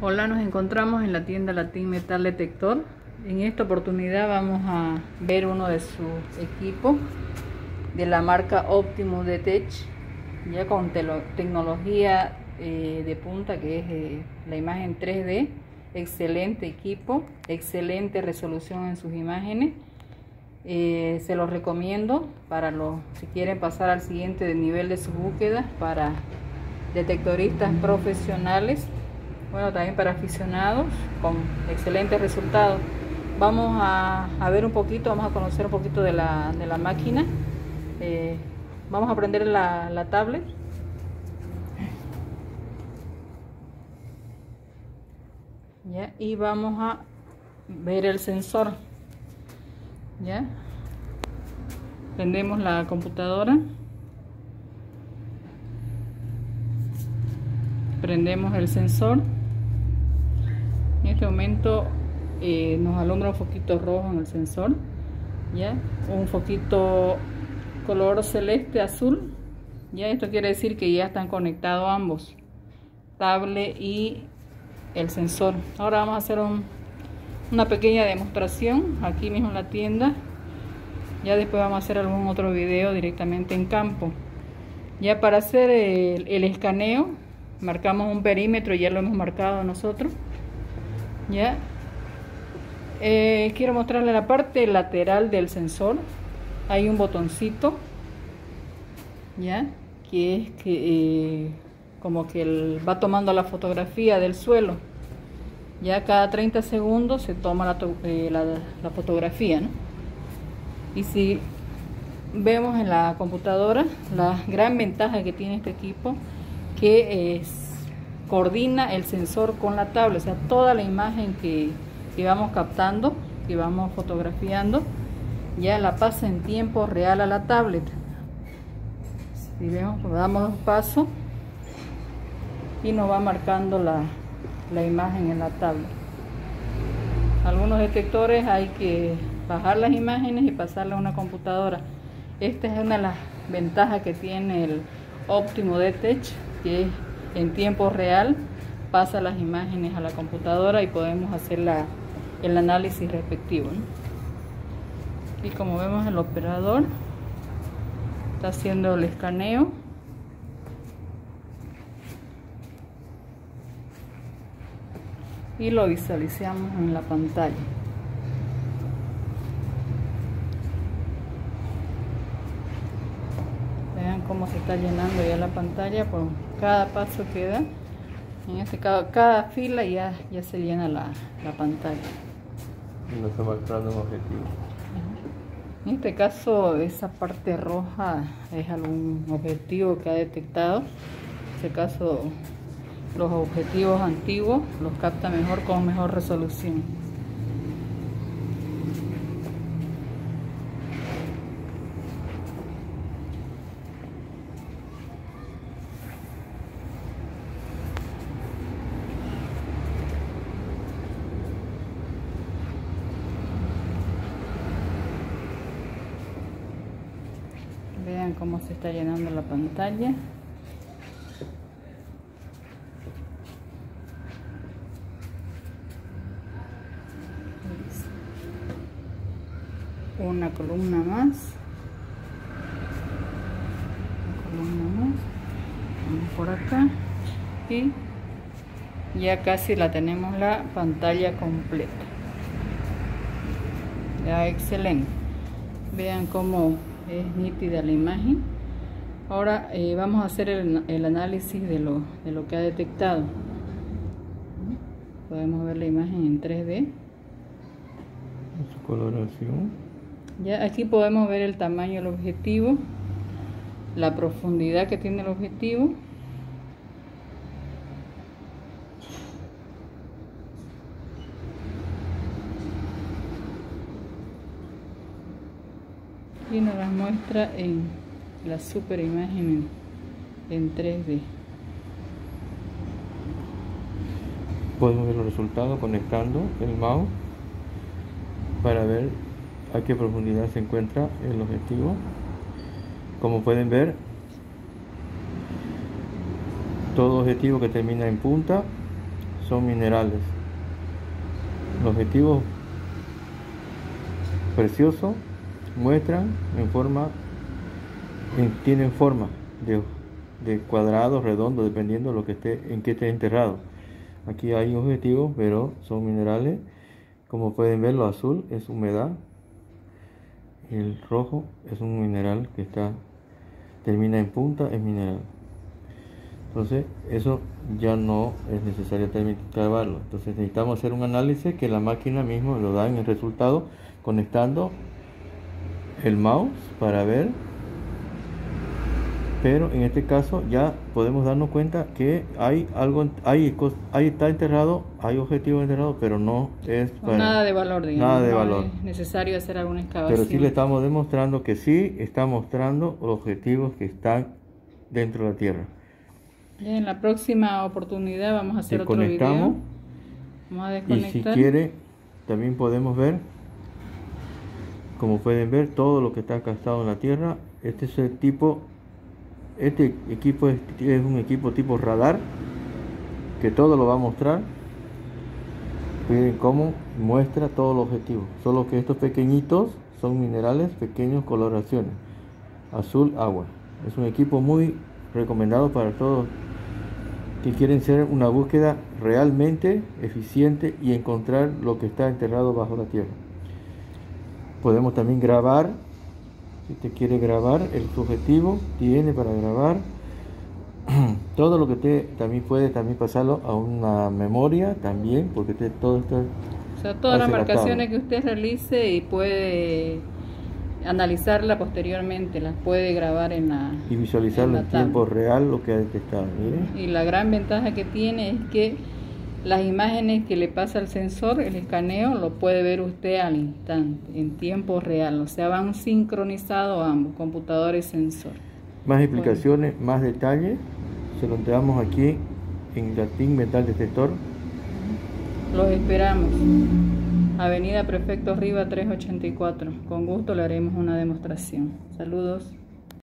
Hola, nos encontramos en la tienda Latin Metal Detector. En esta oportunidad vamos a ver uno de sus equipos de la marca Optimus Detach, ya con tecnología eh, de punta que es eh, la imagen 3D. Excelente equipo, excelente resolución en sus imágenes. Eh, se los recomiendo para los si quieren pasar al siguiente nivel de su búsqueda para detectoristas profesionales bueno también para aficionados con excelentes resultados vamos a, ver un poquito vamos a conocer un poquito de la, máquina. Eh, vamos a prender la, la tablet. ¿Ya? y vamos a ver el sensor. Ya. Prendemos la computadora. Prendemos el sensor. en este momento eh, nos alumbra un foquito rojo en el sensor ya un foquito color celeste azul ya esto quiere decir que ya están conectados ambos tablet y el sensor. Ahora vamos a hacer una pequeña demostración aquí mismo en la tienda. Ya después vamos a hacer algún otro video directamente en campo. Ya para hacer el escaneo marcamos un perímetro ya lo hemos marcado nosotros ya eh, quiero mostrarle la parte lateral del sensor. Hay un botoncito ya que es que eh, como que va tomando la fotografía del suelo. Ya cada 30 segundos se toma la, eh, la fotografía ¿no? y si vemos en la computadora la gran ventaja que tiene este equipo que es, coordina el sensor con la tablet, o sea, toda la imagen que, vamos captando, que vamos fotografiando, ya la pasa en tiempo real a la tablet. Si vemos, damos un paso y nos va marcando la, la imagen en la tablet. Algunos detectores hay que bajar las imágenes y pasarlas a una computadora. Esta es una de las ventajas que tiene el Optimo Detach que en tiempo real pasa las imágenes a la computadora y podemos hacer el análisis respectivo. Y como vemos el operador está haciendo el escaneo. Y lo visualizamos en la pantalla. Cómo se está llenando ya la pantalla por cada paso que da. En este caso cada fila ya, ya se llena la, la pantalla. Y nos está marcando un objetivo. En este caso esa parte roja es algún objetivo que ha detectado. En este caso los objetivos antiguos los capta mejor con mejor resolución vean cómo se está llenando la pantalla. Una columna más. Una columna más. Vamos por acá. Y ya casi la tenemos la pantalla completa. Ya excelente. Vean cómo es nítida la imagen. Ahora eh, vamos a hacer el, análisis de lo, de lo que ha detectado. Podemos ver la imagen en 3D su coloración. Ya aquí podemos ver el tamaño del objetivo la profundidad que tiene el objetivo y nos las muestra en la super imagen en, 3D. Podemos ver los resultados conectando el mouse para ver a qué profundidad se encuentra el objetivo. Como pueden ver, todo objetivo que termina en punta son minerales. Los objetivos preciosos muestran en forma, tienen forma de, de cuadrado, redondo, dependiendo de lo que esté, en que esté enterrado. Aquí hay objetivos, pero son minerales. Como pueden ver, lo azul es humedad. El rojo es un mineral que está termina en punta, es mineral. Entonces, eso ya no es necesario grabarlo. Entonces, necesitamos hacer un análisis que la máquina mismo lo da en el resultado conectando el mouse para ver pero en este caso ya podemos darnos cuenta que hay algo hay ahí está enterrado hay objetivos enterrados pero no es para nada de valor digamos, nada de valor. es necesario hacer alguna excavación pero sí le estamos demostrando que sí está mostrando objetivos que están dentro de la tierra. En la próxima oportunidad vamos a hacer otro video. Vamos a desconectar y si quiere también podemos ver como pueden ver todo lo que está gastado en la tierra este es el tipo este equipo es, un equipo tipo radar que todo lo va a mostrar. Miren cómo muestra todo el objetivo. Solo que estos pequeñitos son minerales, pequeños coloraciones. Azul, agua. Es un equipo muy recomendado para todos que quieren hacer una búsqueda realmente eficiente y encontrar lo que está enterrado bajo la tierra. Podemos también grabar si te quiere grabar el subjetivo tiene para grabar. Todo lo que te también puede también pasarlo a una memoria también porque te, todo esto o sea todas las marcaciones que usted realice y puede analizarla posteriormente las puede grabar en la y visualizarlo en, tiempo real lo que ha detectado y la gran ventaja que tiene es que las imágenes que le pasa al sensor, el escaneo, lo puede ver usted al instante, en tiempo real. O sea, van sincronizados ambos, computador y sensor. Más explicaciones, más detalles, se lo entregamos aquí en Latín Metal Detector. Los esperamos. Avenida Prefecto Riva 384. Con gusto le haremos una demostración. Saludos.